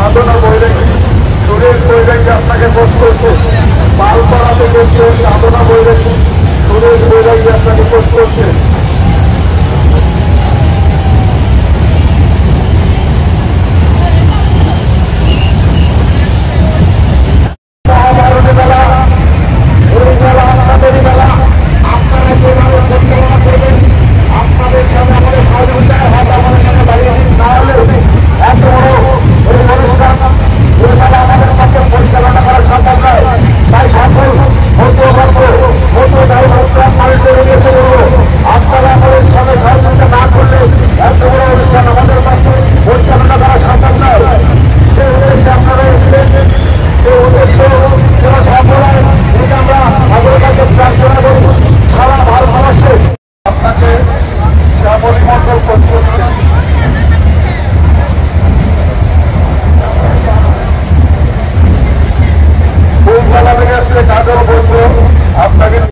সাধনা বৈরাগী সুরেশ বৈরাগী আপনাকে বোধ করছে? পালপাড়া থেকে এসেছেন সাধনা বৈরাগী সুরেশ বৈরাগী আপনাকে বোধ করছে?